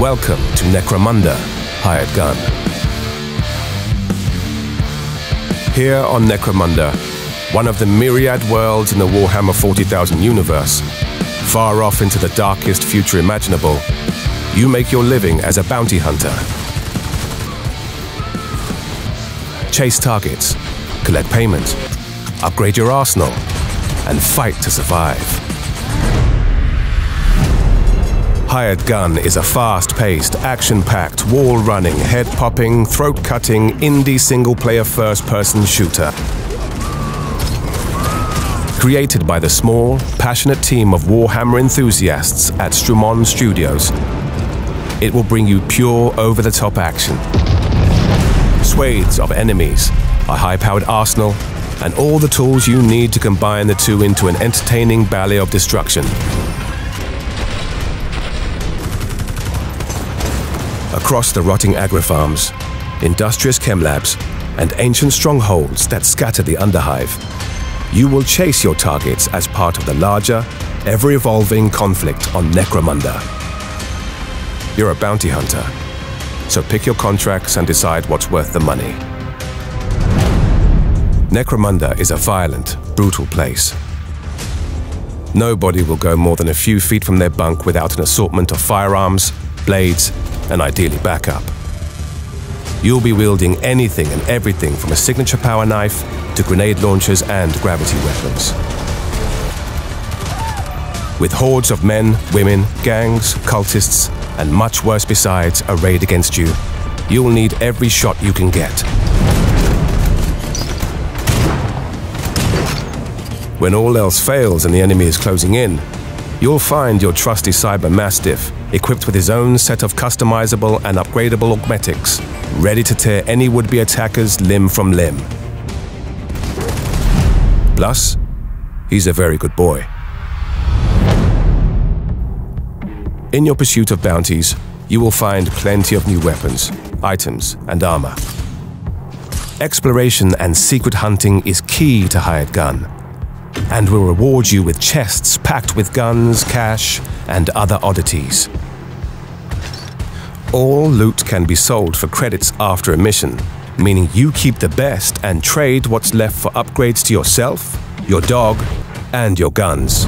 Welcome to Necromunda Hired Gun. Here on Necromunda, one of the myriad worlds in the Warhammer 40,000 universe, far off into the darkest future imaginable, you make your living as a bounty hunter. Chase targets, collect payment, upgrade your arsenal, and fight to survive. Hired Gun is a fast paced, action packed, wall running, head popping, throat cutting, indie single player first person shooter. Created by the small, passionate team of Warhammer enthusiasts at Streum On Studios, it will bring you pure over the top action. Swathes of enemies, a high powered arsenal, and all the tools you need to combine the two into an entertaining ballet of destruction. Across the rotting agri-farms, industrious chem labs, and ancient strongholds that scatter the underhive, you will chase your targets as part of the larger, ever-evolving conflict on Necromunda. You're a bounty hunter, so pick your contracts and decide what's worth the money. Necromunda is a violent, brutal place. Nobody will go more than a few feet from their bunk without an assortment of firearms, blades, and ideally backup. You'll be wielding anything and everything from a signature power knife to grenade launchers and gravity weapons. With hordes of men, women, gangs, cultists, and much worse besides arrayed against you, you'll need every shot you can get. When all else fails and the enemy is closing in, you'll find your trusty Cyber Mastiff equipped with his own set of customizable and upgradable augmetics, ready to tear any would-be attackers limb from limb. Plus, he's a very good boy. In your pursuit of bounties, you will find plenty of new weapons, items, and armor. Exploration and secret hunting is key to Hired Gun, and will reward you with chests packed with guns, cash, and other oddities. All loot can be sold for credits after a mission, meaning you keep the best and trade what's left for upgrades to yourself, your dog, and your guns.